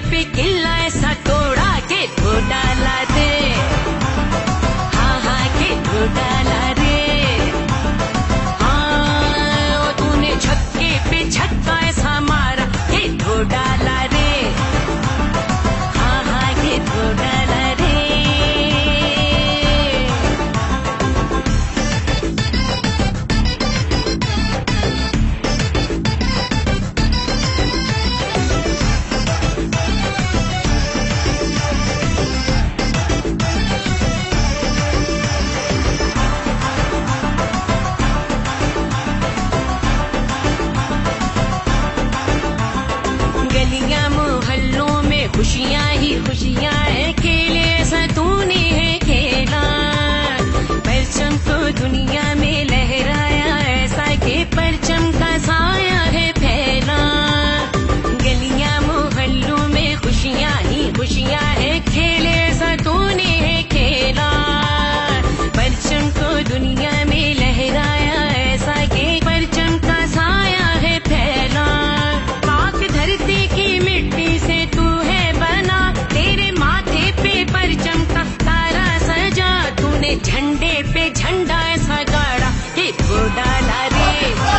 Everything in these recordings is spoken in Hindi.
big गलियाँ मोहल्लों में खुशियाँ ही खुशियाँ है। खेले सा है खेला परचम को तो दुनिया झंडे पे झंडा ऐसा गाड़ा कि डाला रे।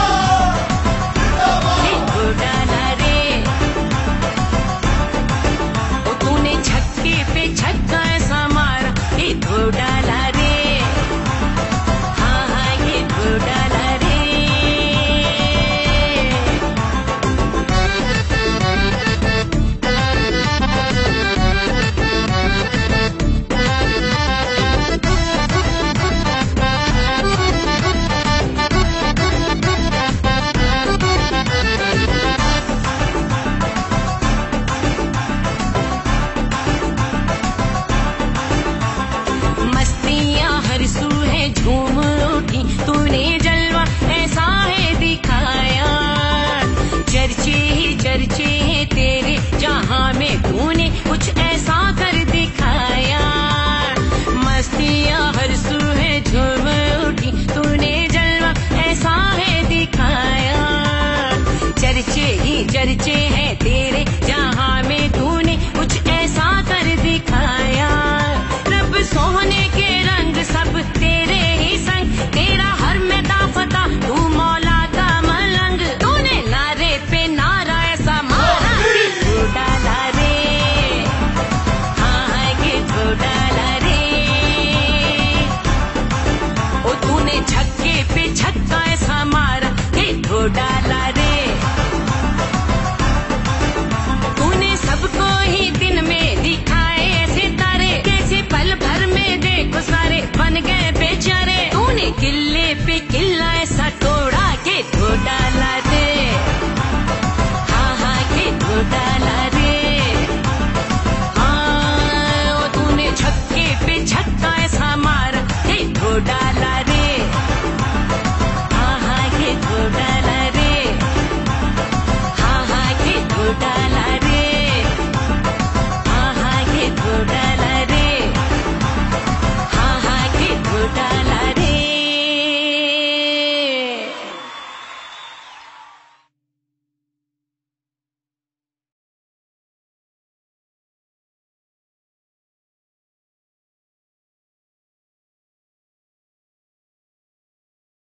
Betty